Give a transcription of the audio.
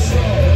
show.